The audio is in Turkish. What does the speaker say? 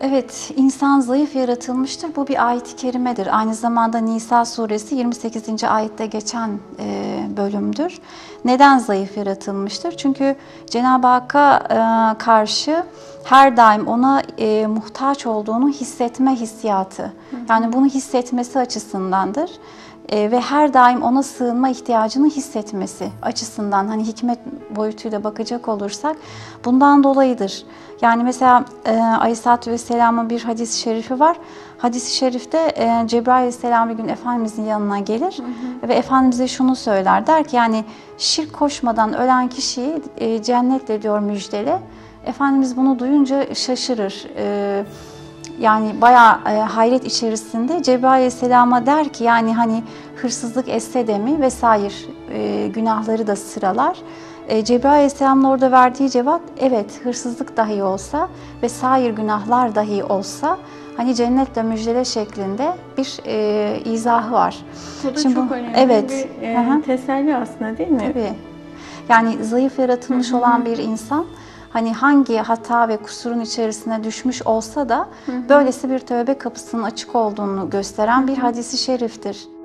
Evet, insan zayıf yaratılmıştır. Bu bir ayet-i kerimedir. Aynı zamanda Nisa suresi 28. ayette geçen e, bölümdür. Neden zayıf yaratılmıştır? Çünkü Cenab-ı Hakk'a e, karşı her daim ona e, muhtaç olduğunu hissetme hissiyatı. Yani bunu hissetmesi açısındandır. E, ve her daim ona sığınma ihtiyacını hissetmesi açısından hani hikmet boyutuyla bakacak olursak bundan dolayıdır. Yani mesela e, Aleyhisselatü Vesselam'ın bir hadis-i şerifi var. Hadis-i şerifte e, Cebrail Aleyhisselam bir gün Efendimizin yanına gelir ve Efendimiz'e şunu söyler. Der ki yani şirk koşmadan ölen kişiyi e, cennetle diyor müjdele. Efendimiz bunu duyunca şaşırır. E, yani bayağı e, hayret içerisinde Cebrail Aleyhisselam'a der ki yani hani hırsızlık etse de mi vesaire e, günahları da sıralar. E, Cebrail Aleyhisselam'ın orada verdiği cevap evet hırsızlık dahi olsa ve sair günahlar dahi olsa hani cennetle müjdele şeklinde bir e, izahı var. Bu da Şimdi çok bu- önemli evet. bir e, teselli aslında değil mi? Tabii. Yani zayıf yaratılmış olan bir insan hani hangi hata ve kusurun içerisine düşmüş olsa da böylesi bir tövbe kapısının açık olduğunu gösteren bir hadisi şeriftir.